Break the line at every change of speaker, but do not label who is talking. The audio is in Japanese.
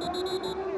you